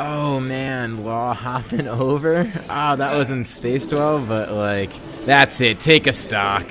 Oh man, law hopping over? Ah, oh, that was in Space 12, but like, that's it. Take a stock.